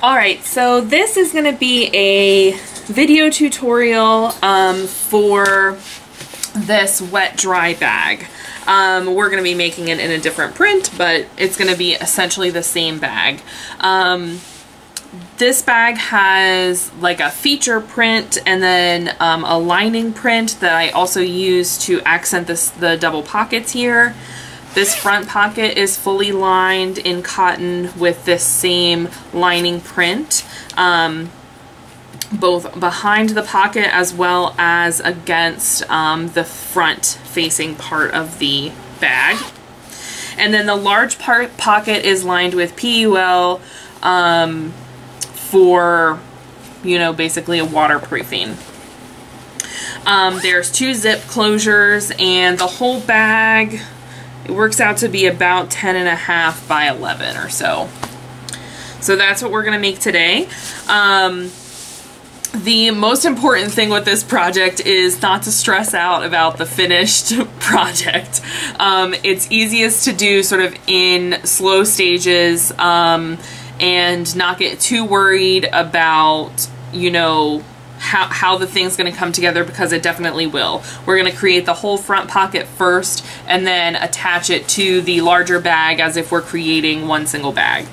Alright, so this is going to be a video tutorial um, for this wet dry bag. Um, we're going to be making it in a different print, but it's going to be essentially the same bag. Um, this bag has like a feature print and then um, a lining print that I also use to accent this, the double pockets here. This front pocket is fully lined in cotton with this same lining print, um, both behind the pocket as well as against um, the front facing part of the bag. And then the large part pocket is lined with PUL um, for, you know, basically a waterproofing. Um, there's two zip closures and the whole bag it works out to be about 10 and a half by 11 or so. So that's what we're going to make today. Um, the most important thing with this project is not to stress out about the finished project. Um, it's easiest to do sort of in slow stages um, and not get too worried about, you know, how, how the thing's going to come together because it definitely will. We're going to create the whole front pocket first and then attach it to the larger bag as if we're creating one single bag.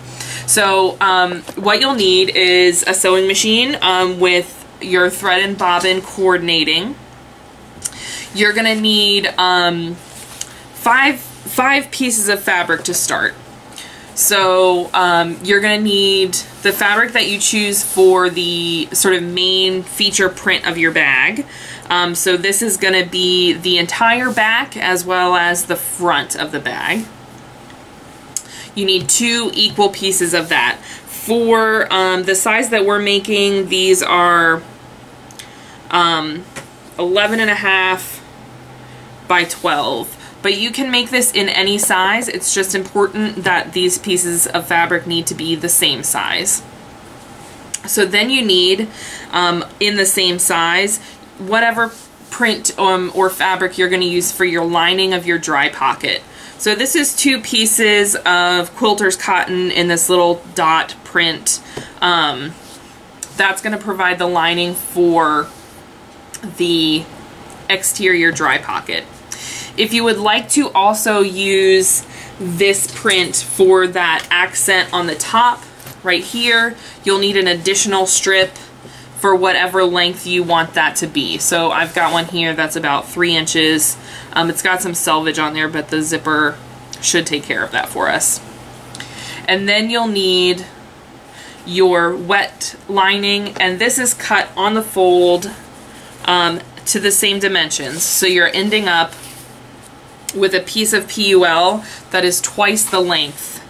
So um, what you'll need is a sewing machine um, with your thread and bobbin coordinating. You're going to need um, five, five pieces of fabric to start. So um, you're going to need the fabric that you choose for the sort of main feature print of your bag. Um, so this is going to be the entire back as well as the front of the bag. You need two equal pieces of that. For um, the size that we're making, these are um, 11 and a half by 12 but you can make this in any size. It's just important that these pieces of fabric need to be the same size. So then you need, um, in the same size, whatever print um, or fabric you're going to use for your lining of your dry pocket. So this is two pieces of quilter's cotton in this little dot print. Um, that's going to provide the lining for the exterior dry pocket. If you would like to also use this print for that accent on the top right here, you'll need an additional strip for whatever length you want that to be. So I've got one here that's about three inches. Um, it's got some selvage on there, but the zipper should take care of that for us. And then you'll need your wet lining, and this is cut on the fold um, to the same dimensions. So you're ending up with a piece of PUL that is twice the length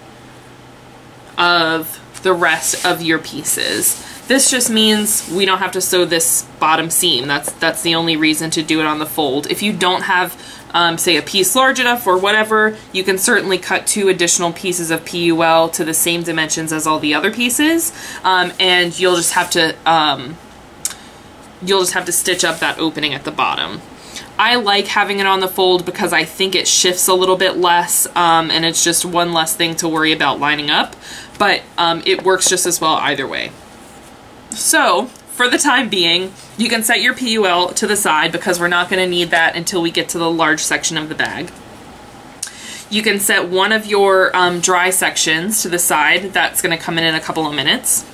of the rest of your pieces. This just means we don't have to sew this bottom seam. That's that's the only reason to do it on the fold. If you don't have, um, say, a piece large enough or whatever, you can certainly cut two additional pieces of PUL to the same dimensions as all the other pieces, um, and you'll just have to um, you'll just have to stitch up that opening at the bottom. I like having it on the fold because I think it shifts a little bit less um, and it's just one less thing to worry about lining up, but um, it works just as well either way. So, for the time being, you can set your PUL to the side because we're not going to need that until we get to the large section of the bag. You can set one of your um, dry sections to the side. That's going to come in in a couple of minutes.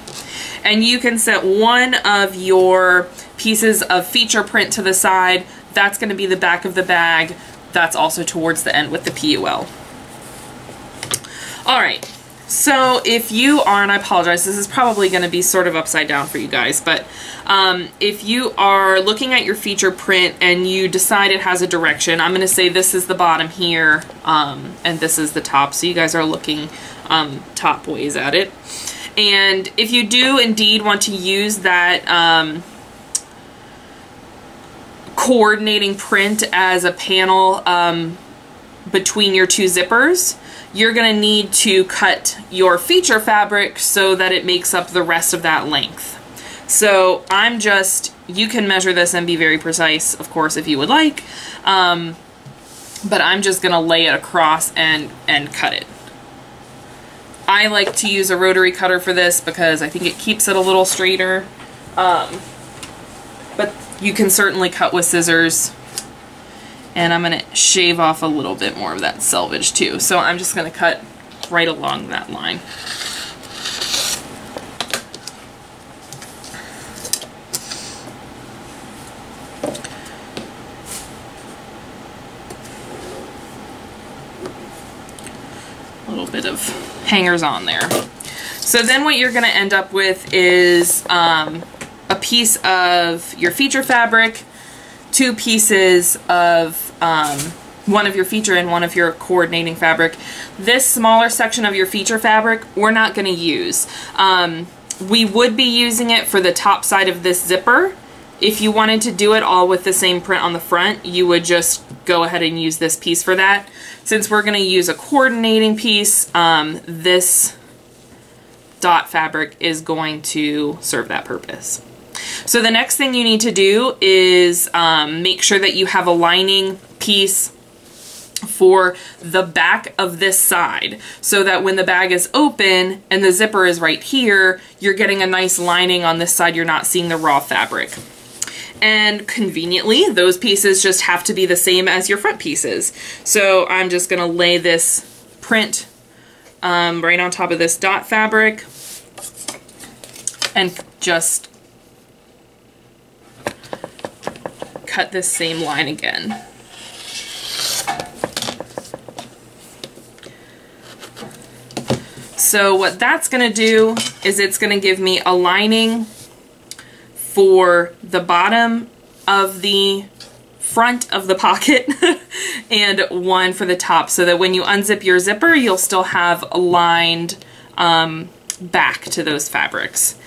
And you can set one of your pieces of feature print to the side that's going to be the back of the bag. That's also towards the end with the PUL. All right. So if you are, and I apologize, this is probably going to be sort of upside down for you guys, but um, if you are looking at your feature print and you decide it has a direction, I'm going to say this is the bottom here um, and this is the top. So you guys are looking um, top ways at it. And if you do indeed want to use that um, coordinating print as a panel um, between your two zippers, you're going to need to cut your feature fabric so that it makes up the rest of that length. So I'm just, you can measure this and be very precise, of course, if you would like, um, but I'm just going to lay it across and, and cut it. I like to use a rotary cutter for this because I think it keeps it a little straighter. Um, you can certainly cut with scissors. And I'm going to shave off a little bit more of that selvage too. So I'm just going to cut right along that line. A little bit of hangers on there. So then what you're going to end up with is um, a piece of your feature fabric, two pieces of um, one of your feature and one of your coordinating fabric. This smaller section of your feature fabric, we're not going to use. Um, we would be using it for the top side of this zipper. If you wanted to do it all with the same print on the front, you would just go ahead and use this piece for that. Since we're going to use a coordinating piece, um, this dot fabric is going to serve that purpose. So the next thing you need to do is um, make sure that you have a lining piece for the back of this side so that when the bag is open and the zipper is right here, you're getting a nice lining on this side. You're not seeing the raw fabric. And conveniently, those pieces just have to be the same as your front pieces. So I'm just gonna lay this print um, right on top of this dot fabric and just cut this same line again. So what that's going to do is it's going to give me a lining for the bottom of the front of the pocket and one for the top so that when you unzip your zipper you'll still have a lined um, back to those fabrics.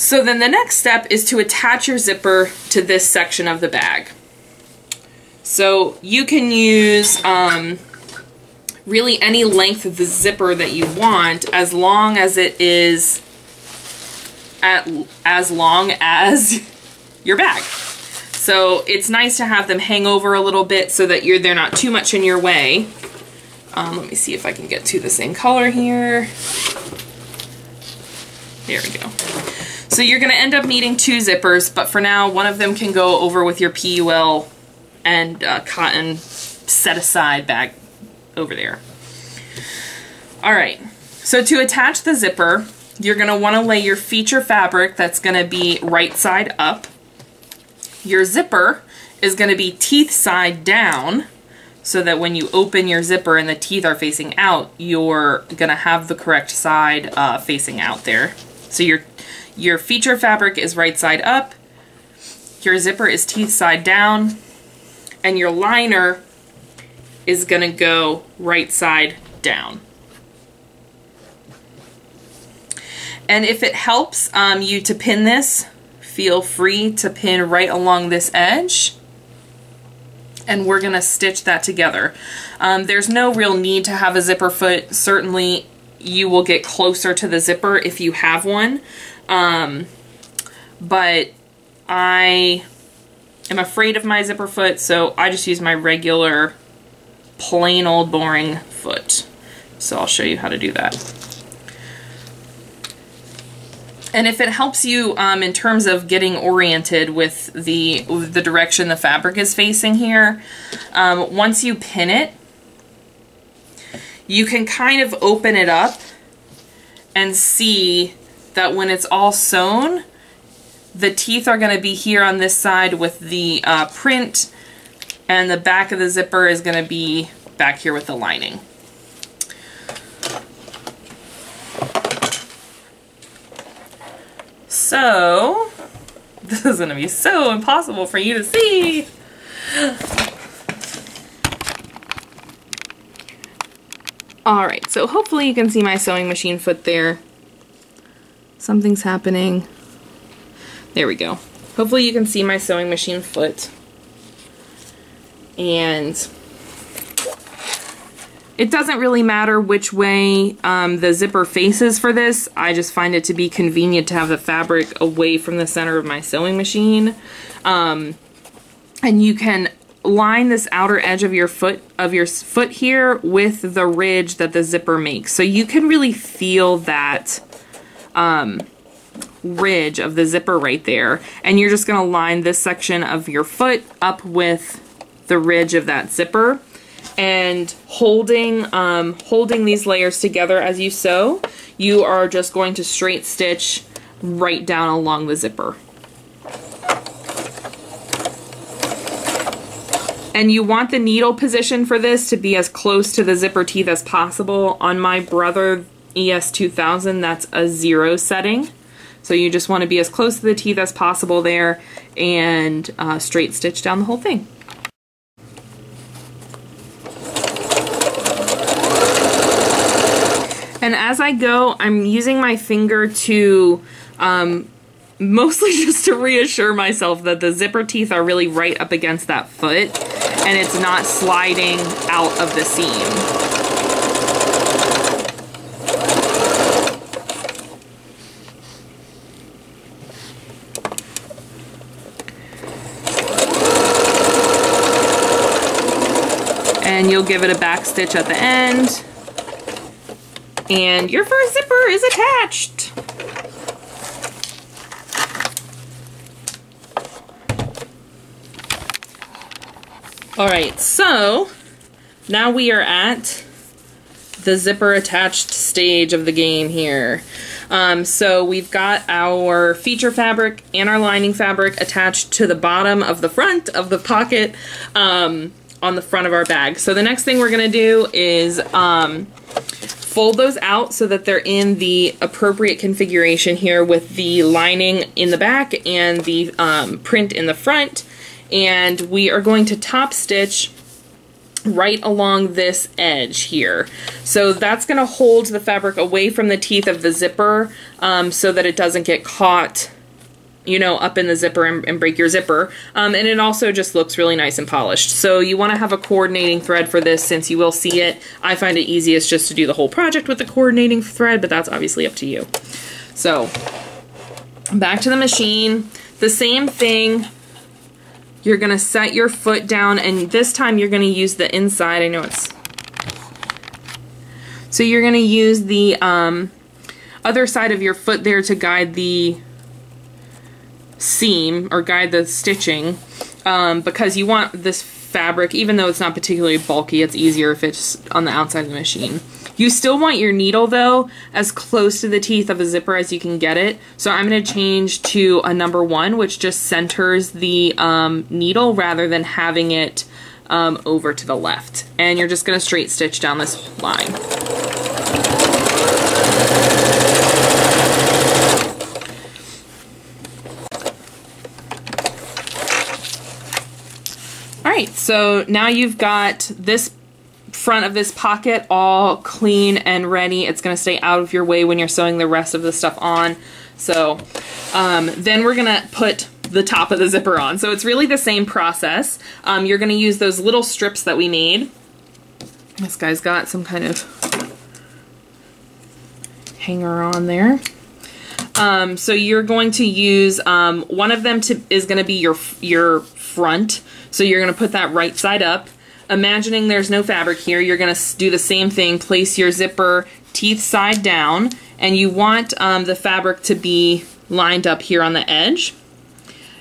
So then the next step is to attach your zipper to this section of the bag. So you can use um, really any length of the zipper that you want as long as it is at as long as your bag. So it's nice to have them hang over a little bit so that you're they're not too much in your way. Um, let me see if I can get to the same color here. There we go. So you're going to end up needing two zippers, but for now, one of them can go over with your PUL and uh, cotton set aside bag over there. All right, so to attach the zipper, you're gonna wanna lay your feature fabric that's gonna be right side up. Your zipper is gonna be teeth side down so that when you open your zipper and the teeth are facing out, you're gonna have the correct side uh, facing out there. So your, your feature fabric is right side up, your zipper is teeth side down, and your liner is gonna go right side down. And if it helps um, you to pin this, feel free to pin right along this edge. And we're gonna stitch that together. Um, there's no real need to have a zipper foot. Certainly you will get closer to the zipper if you have one. Um, but I am afraid of my zipper foot, so I just use my regular plain old boring foot. So I'll show you how to do that. And if it helps you um, in terms of getting oriented with the, the direction the fabric is facing here, um, once you pin it, you can kind of open it up and see that when it's all sewn, the teeth are going to be here on this side with the uh, print and the back of the zipper is going to be back here with the lining. So, this is going to be so impossible for you to see. Alright, so hopefully you can see my sewing machine foot there. Something's happening. There we go. Hopefully you can see my sewing machine foot. And it doesn't really matter which way um, the zipper faces for this. I just find it to be convenient to have the fabric away from the center of my sewing machine. Um, and you can line this outer edge of your foot of your foot here with the ridge that the zipper makes. So you can really feel that um, ridge of the zipper right there. And you're just gonna line this section of your foot up with the ridge of that zipper and holding um, holding these layers together as you sew, you are just going to straight stitch right down along the zipper. And you want the needle position for this to be as close to the zipper teeth as possible. On my Brother ES2000, that's a zero setting. So you just want to be as close to the teeth as possible there and uh, straight stitch down the whole thing. And as I go, I'm using my finger to um, mostly just to reassure myself that the zipper teeth are really right up against that foot and it's not sliding out of the seam. And you'll give it a back stitch at the end. And your first zipper is attached. All right, so now we are at the zipper attached stage of the game here. Um, so we've got our feature fabric and our lining fabric attached to the bottom of the front of the pocket um, on the front of our bag. So the next thing we're gonna do is um, fold those out so that they're in the appropriate configuration here with the lining in the back and the um, print in the front and we are going to top stitch right along this edge here. So that's going to hold the fabric away from the teeth of the zipper um, so that it doesn't get caught you know, up in the zipper and, and break your zipper. Um, and it also just looks really nice and polished. So you want to have a coordinating thread for this since you will see it. I find it easiest just to do the whole project with the coordinating thread, but that's obviously up to you. So back to the machine. The same thing, you're gonna set your foot down and this time you're gonna use the inside. I know it's... So you're gonna use the um, other side of your foot there to guide the seam or guide the stitching um, because you want this fabric, even though it's not particularly bulky, it's easier if it's on the outside of the machine. You still want your needle though as close to the teeth of a zipper as you can get it. So I'm going to change to a number one, which just centers the um, needle rather than having it um, over to the left. And you're just going to straight stitch down this line. Right, so now you've got this front of this pocket all clean and ready. It's going to stay out of your way when you're sewing the rest of the stuff on. So um, then we're going to put the top of the zipper on. So it's really the same process. Um, you're going to use those little strips that we made. This guy's got some kind of hanger on there. Um, so you're going to use um, one of them to is going to be your your front. So you're going to put that right side up imagining there's no fabric here, you're going to do the same thing. Place your zipper teeth side down, and you want um, the fabric to be lined up here on the edge.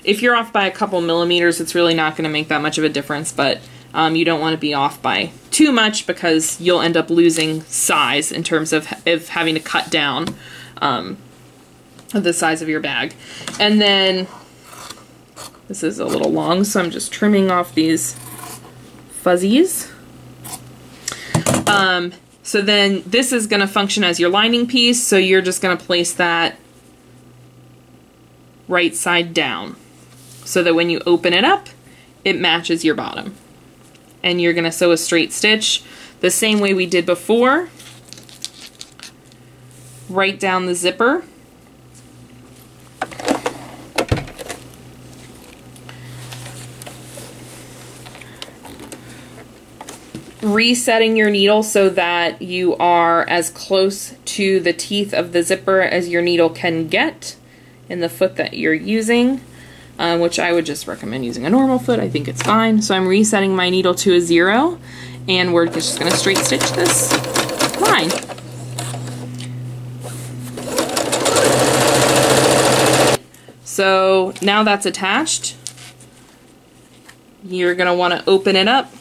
If you're off by a couple millimeters, it's really not going to make that much of a difference, but um, you don't want to be off by too much because you'll end up losing size in terms of, of having to cut down um, the size of your bag. And then this is a little long, so I'm just trimming off these fuzzies. Um, so then this is going to function as your lining piece, so you're just going to place that right side down so that when you open it up, it matches your bottom. And you're going to sew a straight stitch the same way we did before, right down the zipper. Resetting your needle so that you are as close to the teeth of the zipper as your needle can get in the foot that you're using. uh, which I would just recommend using a normal foot. I think it's fine. So I'm resetting my needle to a zero and we're just gonna straight stitch this line. So now that's attached, you're gonna wanna open it up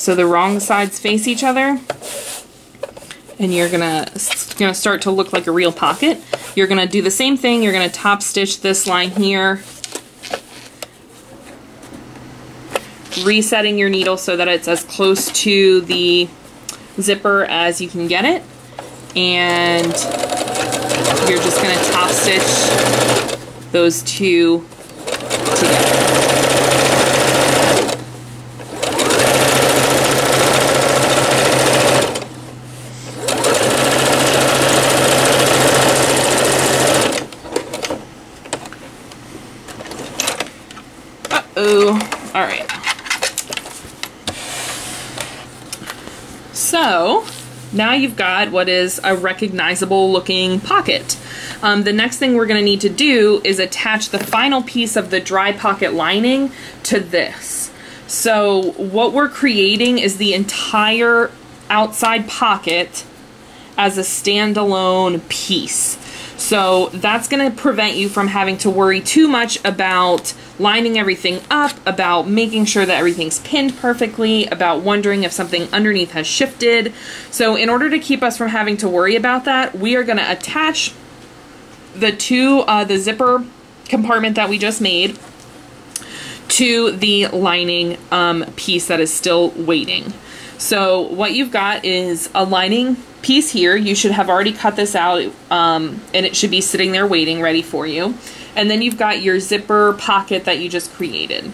so the wrong sides face each other and you're gonna gonna start to look like a real pocket. You're gonna do the same thing. You're gonna top stitch this line here, resetting your needle so that it's as close to the zipper as you can get it, and you're just gonna top stitch those two together. All right. So now you've got what is a recognizable looking pocket. Um, the next thing we're going to need to do is attach the final piece of the dry pocket lining to this. So what we're creating is the entire outside pocket as a standalone piece. So that's going to prevent you from having to worry too much about lining everything up, about making sure that everything's pinned perfectly, about wondering if something underneath has shifted. So in order to keep us from having to worry about that, we are going to attach the two, uh, the zipper compartment that we just made to the lining um, piece that is still waiting. So what you've got is a lining piece here. You should have already cut this out um, and it should be sitting there waiting ready for you. And then you've got your zipper pocket that you just created.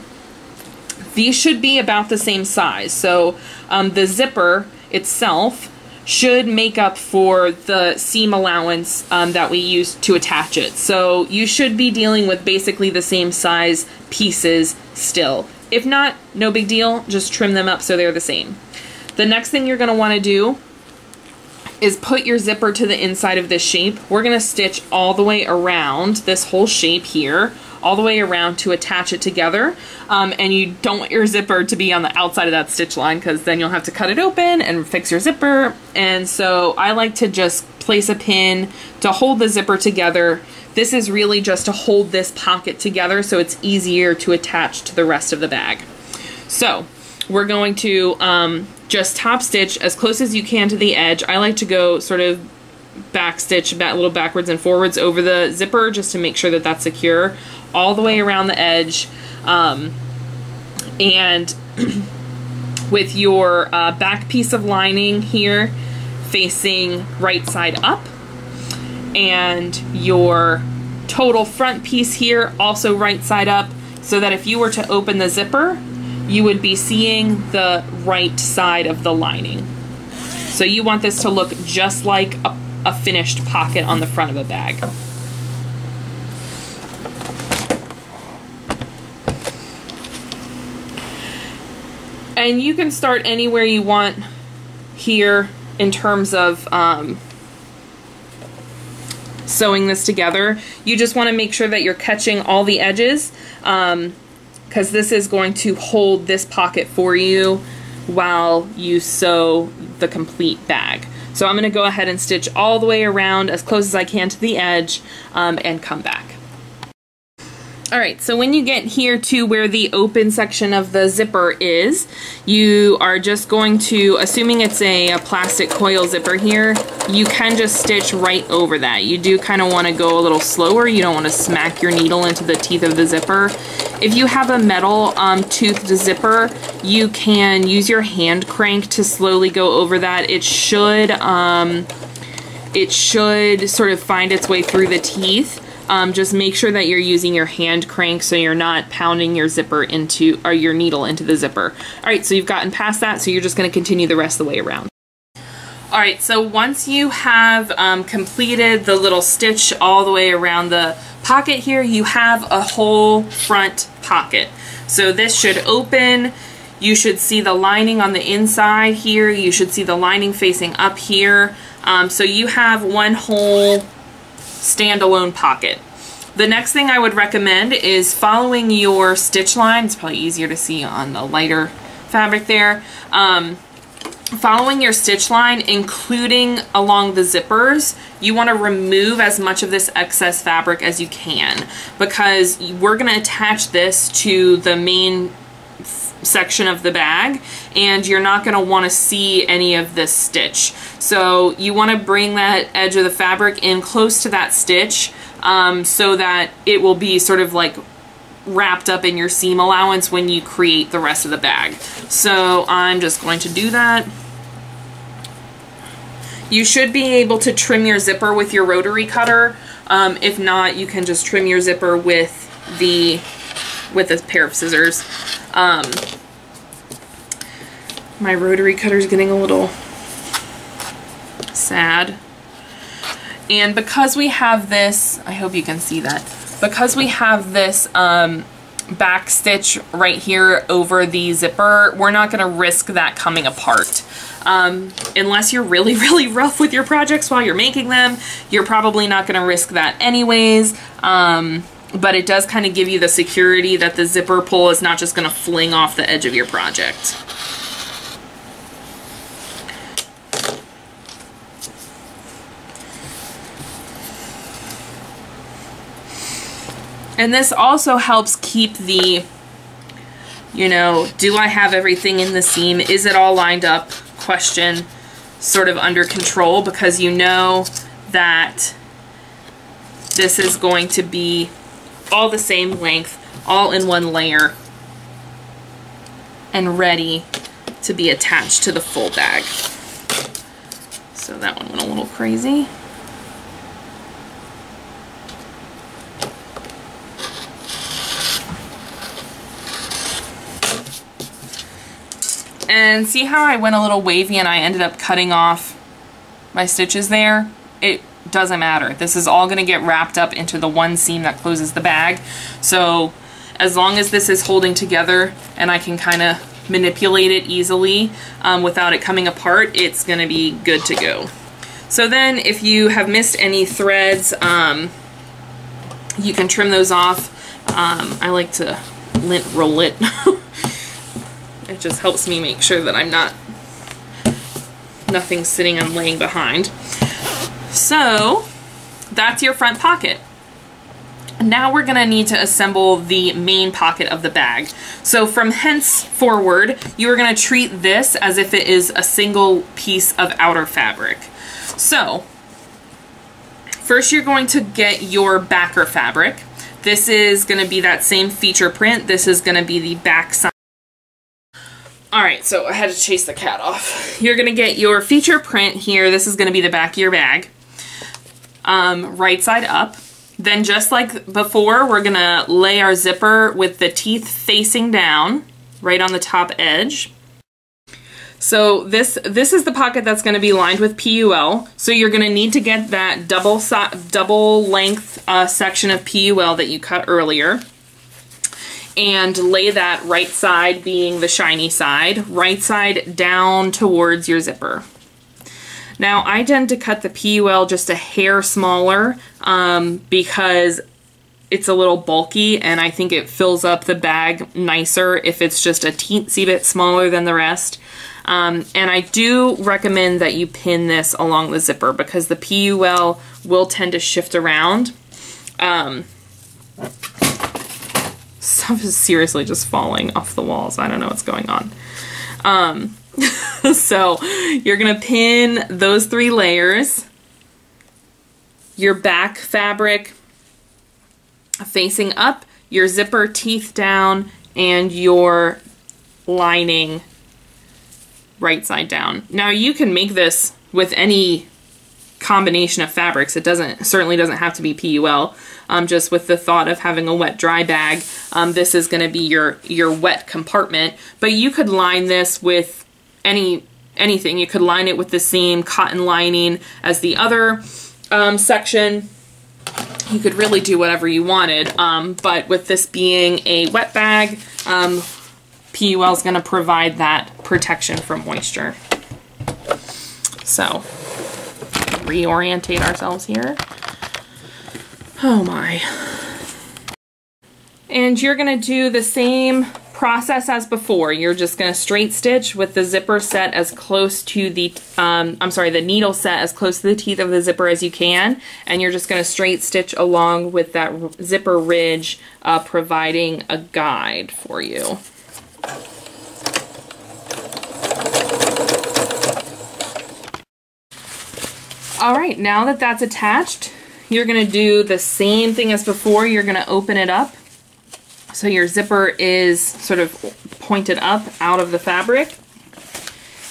These should be about the same size. So um, the zipper itself should make up for the seam allowance um, that we use to attach it. So you should be dealing with basically the same size pieces still. If not, no big deal, just trim them up so they're the same. The next thing you're going to want to do is put your zipper to the inside of this shape. We're going to stitch all the way around this whole shape here, all the way around to attach it together. Um, and you don't want your zipper to be on the outside of that stitch line because then you'll have to cut it open and fix your zipper. And so I like to just place a pin to hold the zipper together. This is really just to hold this pocket together so it's easier to attach to the rest of the bag. So we're going to um, just top stitch as close as you can to the edge. I like to go sort of back stitch a little backwards and forwards over the zipper just to make sure that that's secure all the way around the edge um, and with your uh, back piece of lining here facing right side up and your total front piece here also right side up so that if you were to open the zipper you would be seeing the right side of the lining. So you want this to look just like a, a finished pocket on the front of a bag. And you can start anywhere you want here in terms of um, sewing this together. You just want to make sure that you're catching all the edges. Um, because this is going to hold this pocket for you while you sew the complete bag. So I'm going to go ahead and stitch all the way around as close as I can to the edge um, and come back. All right, so when you get here to where the open section of the zipper is, you are just going to, assuming it's a, a plastic coil zipper here, you can just stitch right over that. You do kind of want to go a little slower. You don't want to smack your needle into the teeth of the zipper. If you have a metal um, toothed zipper, you can use your hand crank to slowly go over that. It should, um, it should sort of find its way through the teeth. Um, just make sure that you're using your hand crank so you're not pounding your zipper into, or your needle into the zipper. All right, so you've gotten past that, so you're just gonna continue the rest of the way around. All right, so once you have um, completed the little stitch all the way around the pocket here, you have a whole front pocket. So this should open, you should see the lining on the inside here, you should see the lining facing up here. Um, so you have one whole standalone pocket. the next thing I would recommend is following your stitch line. It's probably easier to see on the lighter fabric there. Um, following your stitch line, including along the zippers, you want to remove as much of this excess fabric as you can because we're going to attach this to the main section of the bag and you're not going to want to see any of this stitch. So you want to bring that edge of the fabric in close to that stitch um, so that it will be sort of like wrapped up in your seam allowance when you create the rest of the bag. So I'm just going to do that. You should be able to trim your zipper with your rotary cutter. Um, if not, you can just trim your zipper with the with a pair of scissors. Um, my rotary cutter is getting a little sad. And because we have this, I hope you can see that, because we have this um, back stitch right here over the zipper, we're not gonna risk that coming apart. Um, unless you're really, really rough with your projects while you're making them, you're probably not gonna risk that anyways. Um, but it does kind of give you the security that the zipper pull is not just gonna fling off the edge of your project. And this also helps keep the, you know, do I have everything in the seam? Is it all lined up? Question sort of under control because you know that this is going to be all the same length, all in one layer and ready to be attached to the full bag. So that one went a little crazy. And see how I went a little wavy and I ended up cutting off my stitches there? It doesn't matter. This is all going to get wrapped up into the one seam that closes the bag. So as long as this is holding together and I can kind of manipulate it easily um, without it coming apart, it's going to be good to go. So then if you have missed any threads, um, you can trim those off. Um, I like to lint roll it. It just helps me make sure that I'm not, nothing sitting and laying behind. So that's your front pocket. Now we're gonna need to assemble the main pocket of the bag. So from hence forward, you are gonna treat this as if it is a single piece of outer fabric. So first you're going to get your backer fabric. This is gonna be that same feature print. This is gonna be the back side Alright, so I had to chase the cat off. You're going to get your feature print here. This is going to be the back of your bag. Um, right side up. Then just like before, we're to lay our zipper with the teeth facing down, right on the top edge. So this this is the pocket that's going to be lined with PUL. So you're going to need to get that double double length uh, section of PUL that you cut earlier and lay that right side being the shiny side, right side down towards your zipper. Now I tend to cut the PUL just a hair smaller um, because it's a little bulky and I think it fills up the bag nicer if it's just a teensy bit smaller than the rest. Um, and I do recommend that you pin this along the zipper because the PUL will tend to shift around. Um, stuff is seriously just falling off the walls. I don't know what's going on. Um, so you're going to pin those three layers, your back fabric facing up, your zipper teeth down, and your lining right side down. Now you can make this with any combination of fabrics. It doesn't certainly doesn't have to be PUL. Um, just with the thought of having a wet dry bag, um, this is going to be your your wet compartment. But you could line this with any anything. You could line it with the same cotton lining as the other um, section. You could really do whatever you wanted. Um, but with this being a wet bag, um, PUL is going to provide that protection from moisture. So reorientate ourselves here. Oh my. And you're gonna do the same process as before. You're just gonna straight stitch with the zipper set as close to the, um, I'm sorry, the needle set as close to the teeth of the zipper as you can. And you're just gonna straight stitch along with that zipper ridge, uh, providing a guide for you. All right, now that that's attached, you're gonna do the same thing as before. You're gonna open it up so your zipper is sort of pointed up out of the fabric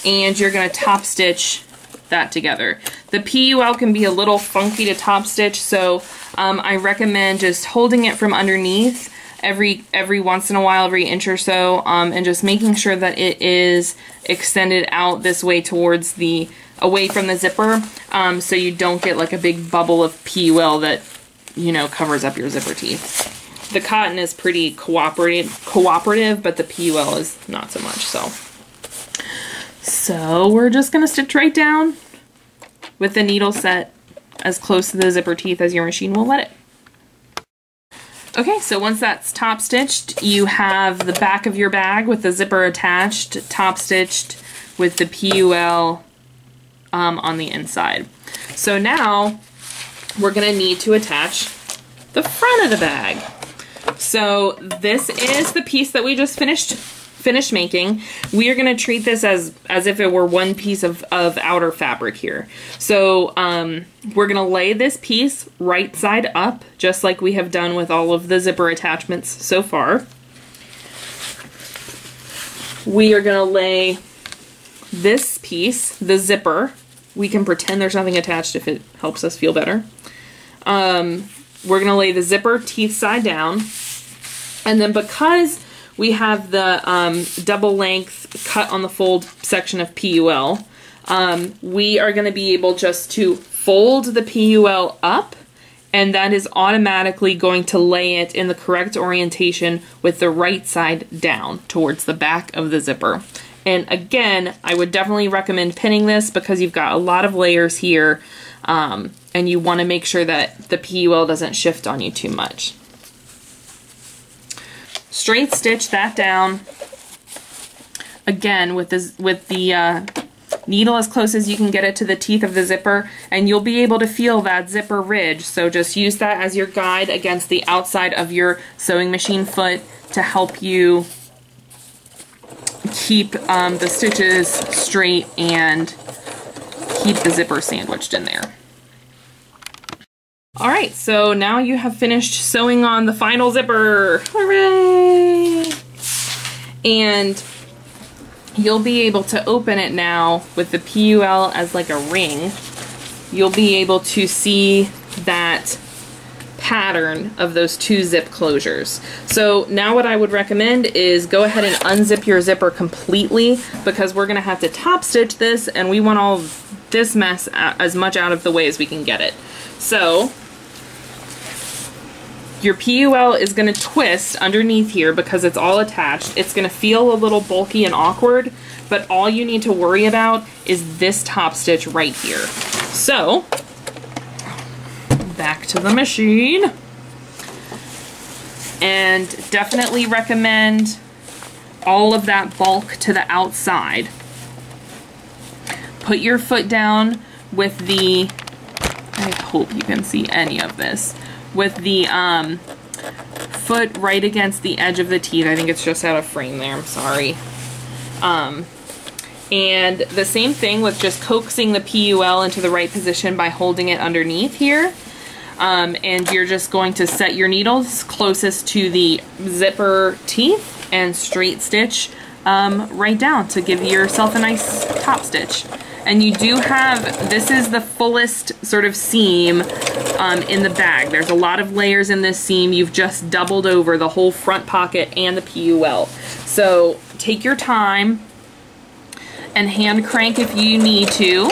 and you're gonna top stitch that together. The PUL can be a little funky to top stitch, so um, I recommend just holding it from underneath every every once in a while, every inch or so, um, and just making sure that it is extended out this way towards the, away from the zipper, um, so you don't get like a big bubble of PUL that, you know, covers up your zipper teeth the cotton is pretty cooperative, cooperative, but the PUL is not so much, so. So we're just gonna stitch right down with the needle set as close to the zipper teeth as your machine will let it. Okay, so once that's top stitched, you have the back of your bag with the zipper attached, top stitched with the PUL um, on the inside. So now we're gonna need to attach the front of the bag. So this is the piece that we just finished finished making. We are going to treat this as as if it were one piece of, of outer fabric here. So um, we're going to lay this piece right side up, just like we have done with all of the zipper attachments so far. We are going to lay this piece, the zipper. We can pretend there's nothing attached if it helps us feel better. Um, we're going to lay the zipper teeth side down. And then because we have the um, double length cut on the fold section of PUL, um, we are going to be able just to fold the PUL up and that is automatically going to lay it in the correct orientation with the right side down towards the back of the zipper. And again, I would definitely recommend pinning this because you've got a lot of layers here um, and you want to make sure that the PUL doesn't shift on you too much. Straight stitch that down again with the, with the uh, needle as close as you can get it to the teeth of the zipper and you'll be able to feel that zipper ridge so just use that as your guide against the outside of your sewing machine foot to help you keep um, the stitches straight and keep the zipper sandwiched in there. All right, so now you have finished sewing on the final zipper. Hooray! And you'll be able to open it now with the PUL as like a ring. You'll be able to see that pattern of those two zip closures. So now what I would recommend is go ahead and unzip your zipper completely because we're gonna have to top stitch this and we want all this mess as much out of the way as we can get it. So your PUL is going to twist underneath here because it's all attached. It's going to feel a little bulky and awkward, but all you need to worry about is this top stitch right here. So, back to the machine. And definitely recommend all of that bulk to the outside. Put your foot down with the, I hope you can see any of this, with the um, foot right against the edge of the teeth. I think it's just out of frame there, I'm sorry. Um, and the same thing with just coaxing the PUL into the right position by holding it underneath here. Um, and you're just going to set your needles closest to the zipper teeth and straight stitch um, right down to give yourself a nice top stitch. And you do have, this is the fullest sort of seam um, in the bag. There's a lot of layers in this seam. You've just doubled over the whole front pocket and the PUL. So take your time and hand crank if you need to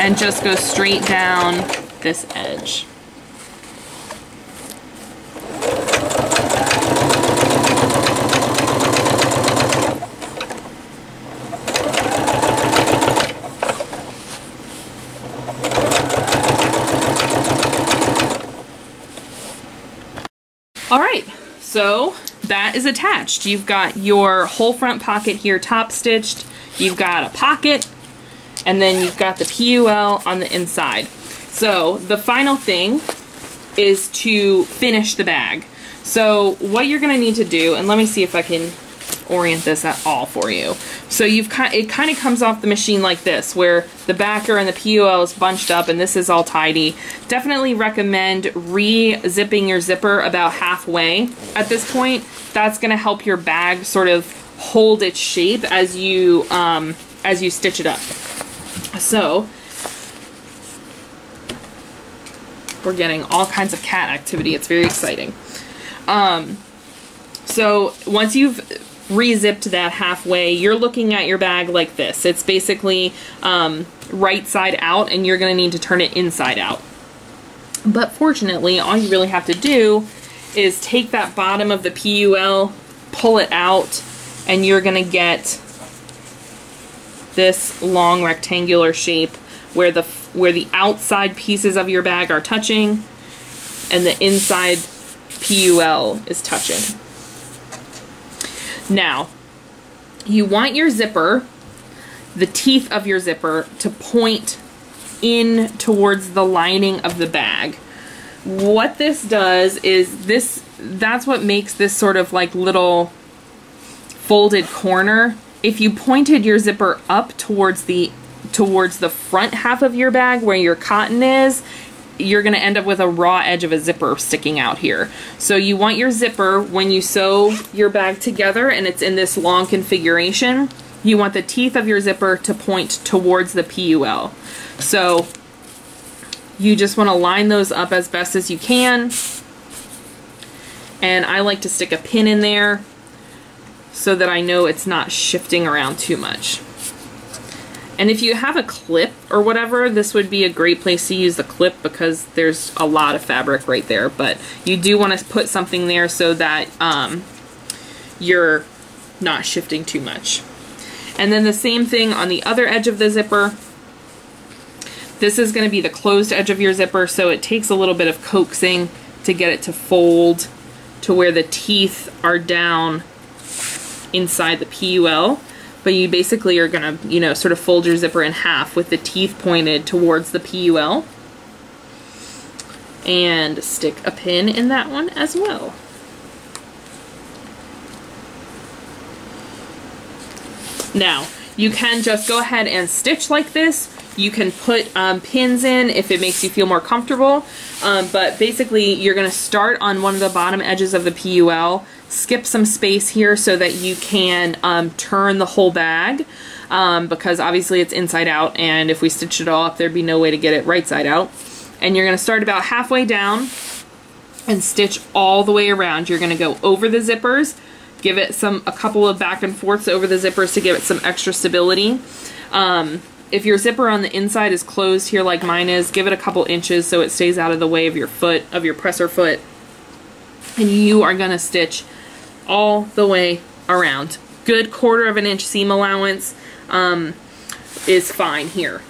and just go straight down this edge. All right, so that is attached. You've got your whole front pocket here top stitched. You've got a pocket, and then you've got the PUL on the inside. So the final thing is to finish the bag. So what you're gonna need to do, and let me see if I can orient this at all for you. So you've kind it kind of comes off the machine like this, where the backer and the PUL is bunched up and this is all tidy. Definitely recommend re-zipping your zipper about halfway at this point. That's gonna help your bag sort of hold its shape as you um, as you stitch it up. So we're getting all kinds of cat activity. It's very exciting. Um, so once you've re-zipped that halfway, you're looking at your bag like this. It's basically um, right side out and you're gonna need to turn it inside out. But fortunately, all you really have to do is take that bottom of the PUL, pull it out, and you're gonna get this long rectangular shape where the where the outside pieces of your bag are touching and the inside PUL is touching. Now, you want your zipper, the teeth of your zipper, to point in towards the lining of the bag. What this does is this, that's what makes this sort of like little folded corner. If you pointed your zipper up towards the towards the front half of your bag where your cotton is, you're going to end up with a raw edge of a zipper sticking out here. So you want your zipper, when you sew your bag together and it's in this long configuration, you want the teeth of your zipper to point towards the PUL. So you just want to line those up as best as you can. And I like to stick a pin in there so that I know it's not shifting around too much. And if you have a clip or whatever, this would be a great place to use the clip because there's a lot of fabric right there. But you do want to put something there so that um, you're not shifting too much. And then the same thing on the other edge of the zipper. This is going to be the closed edge of your zipper, so it takes a little bit of coaxing to get it to fold to where the teeth are down inside the PUL but you basically are going to, you know, sort of fold your zipper in half with the teeth pointed towards the PUL. And stick a pin in that one as well. Now, you can just go ahead and stitch like this. You can put um, pins in if it makes you feel more comfortable. Um, but basically, you're going to start on one of the bottom edges of the PUL, skip some space here so that you can um, turn the whole bag um, because obviously it's inside out and if we stitch it all up there'd be no way to get it right side out. And you're going to start about halfway down and stitch all the way around. You're going to go over the zippers, give it some a couple of back and forths over the zippers to give it some extra stability. Um, if your zipper on the inside is closed here like mine is, give it a couple inches so it stays out of the way of your foot, of your presser foot. And you are going to stitch all the way around. Good quarter of an inch seam allowance um, is fine here.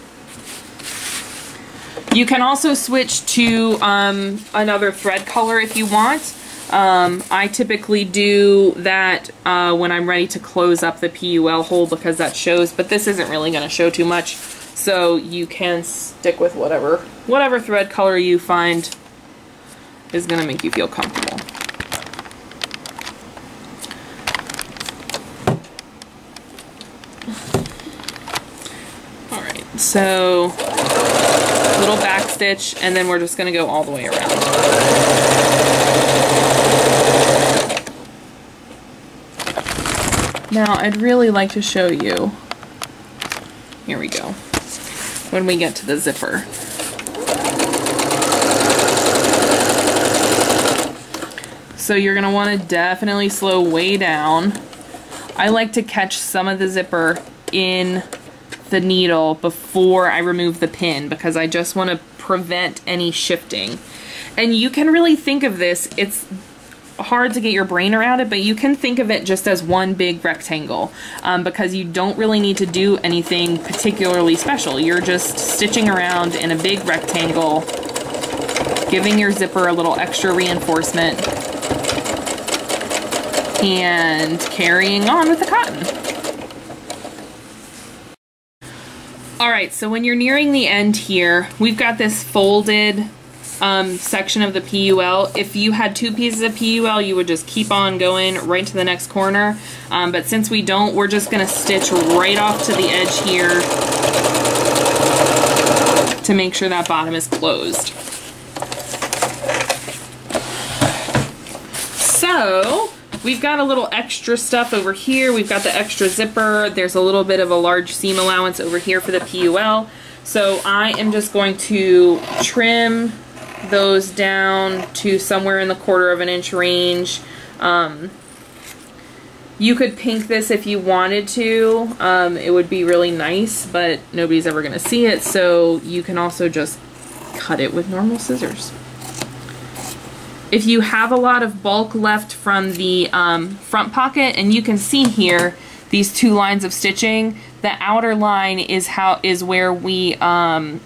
You can also switch to um, another thread color if you want. Um, I typically do that uh, when I'm ready to close up the PUL hole because that shows, but this isn't really going to show too much. So you can stick with whatever, whatever thread color you find is going to make you feel comfortable. So little back stitch and then we're just going to go all the way around. Now I'd really like to show you, here we go, when we get to the zipper. So you're going to want to definitely slow way down. I like to catch some of the zipper in the needle before I remove the pin because I just want to prevent any shifting. And you can really think of this, it's hard to get your brain around it, but you can think of it just as one big rectangle um, because you don't really need to do anything particularly special. You're just stitching around in a big rectangle, giving your zipper a little extra reinforcement and carrying on with the cotton. All right, so when you're nearing the end here, we've got this folded um, section of the PUL. If you had two pieces of PUL, you would just keep on going right to the next corner. Um, but since we don't, we're just gonna stitch right off to the edge here to make sure that bottom is closed. So, we've got a little extra stuff over here. We've got the extra zipper. There's a little bit of a large seam allowance over here for the PUL. So I am just going to trim those down to somewhere in the quarter of an inch range. Um, you could pink this if you wanted to. Um, it would be really nice, but nobody's ever going to see it, so you can also just cut it with normal scissors. If you have a lot of bulk left from the um, front pocket, and you can see here these two lines of stitching, the outer line is how is where we um,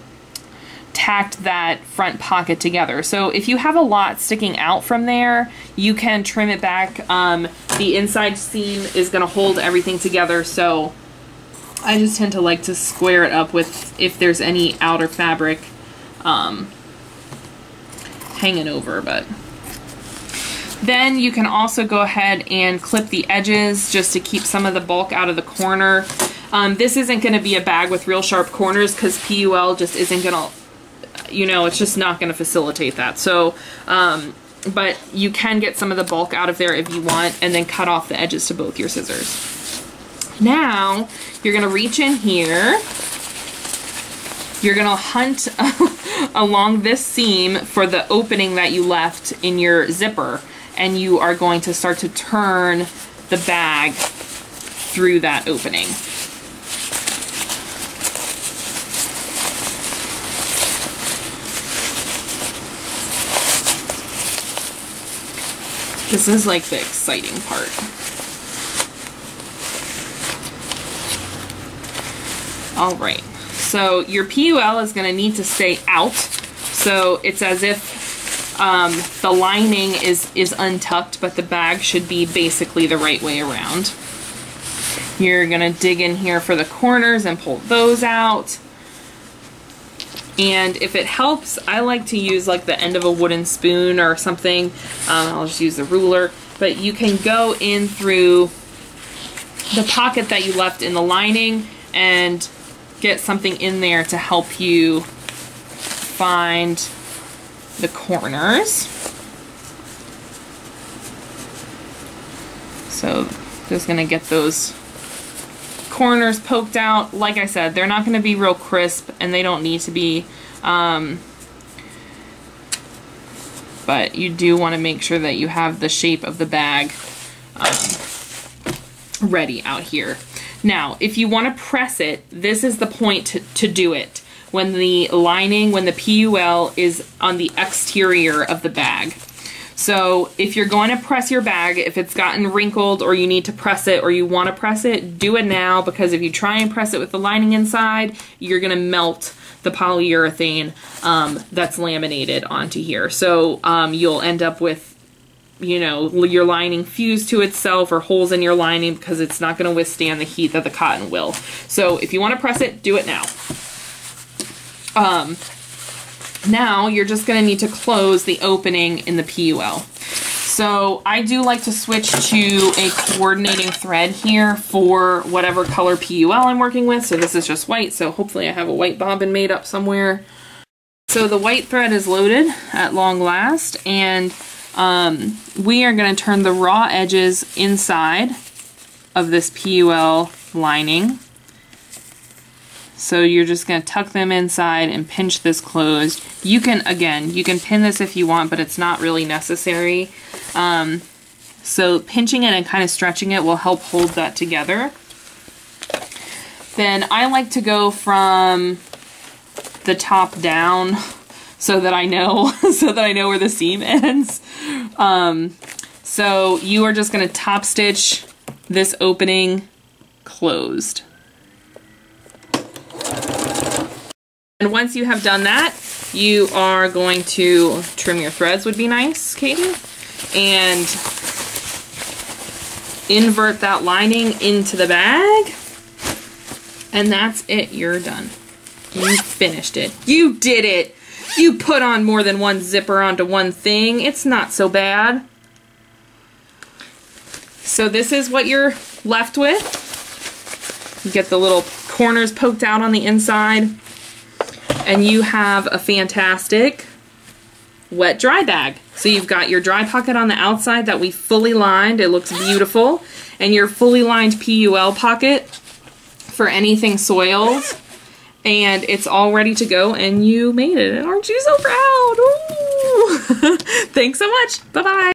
tacked that front pocket together. So if you have a lot sticking out from there, you can trim it back. Um, the inside seam is going to hold everything together, so I just tend to like to square it up with if there's any outer fabric um, hanging over, but... Then you can also go ahead and clip the edges just to keep some of the bulk out of the corner. Um, this isn't going to be a bag with real sharp corners because PUL just isn't going to you know, it's just not going to facilitate that. So, um, but you can get some of the bulk out of there if you want and then cut off the edges to both your scissors. Now, you're going to reach in here. You're going to hunt along this seam for the opening that you left in your zipper and you are going to start to turn the bag through that opening. This is like the exciting part. All right, so your PUL is gonna need to stay out. So it's as if um, the lining is, is untucked, but the bag should be basically the right way around. You're gonna dig in here for the corners and pull those out. And if it helps, I like to use like the end of a wooden spoon or something. Um, I'll just use the ruler. But you can go in through the pocket that you left in the lining and get something in there to help you find the corners. So just gonna get those corners poked out. Like I said, they're not to be real crisp and they don't need to be. Um, but you do want to make sure that you have the shape of the bag um, ready out here. Now, if you want to press it, this is the point to, to do it. When the lining, when the PUL is on the exterior of the bag. So if you're going to press your bag, if it's gotten wrinkled or you need to press it or you want to press it, do it now because if you try and press it with the lining inside, you're going to melt the polyurethane um, that's laminated onto here. So um, you'll end up with you know, your lining fused to itself or holes in your lining because it's not going to withstand the heat that the cotton will. So if you want to press it, do it now. Um, now you're just going to need to close the opening in the PUL. So I do like to switch to a coordinating thread here for whatever color PUL I'm working with. So this is just white, so hopefully I have a white bobbin made up somewhere. So the white thread is loaded at long last, and um, we are going to turn the raw edges inside of this PUL lining. So you're just going to tuck them inside and pinch this closed. You can, again, you can pin this if you want, but it's not really necessary. Um, so pinching it and kind of stretching it will help hold that together. Then I like to go from the top down so that I know, so that I know where the seam ends. Um, so you are just going to top stitch this opening closed. And once you have done that, you are going to trim your threads would be nice, Katie. And invert that lining into the bag. And that's it, you're done. You finished it. You did it! You put on more than one zipper onto one thing. It's not so bad. So this is what you're left with. You get the little corners poked out on the inside. And you have a fantastic wet dry bag. So you've got your dry pocket on the outside that we fully lined. It looks beautiful. And your fully lined PUL pocket for anything soiled. And it's all ready to go and you made it. Aren't you so proud? Thanks so much. Bye-bye.